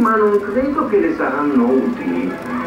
ma non credo che le saranno utili.